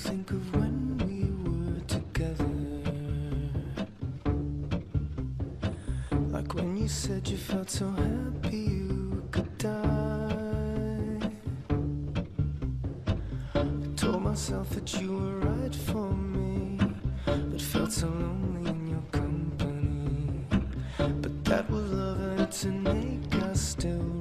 think of when we were together. Like when you said you felt so happy you could die. I told myself that you were right for me, but felt so lonely in your company. But that was love, and to make us still.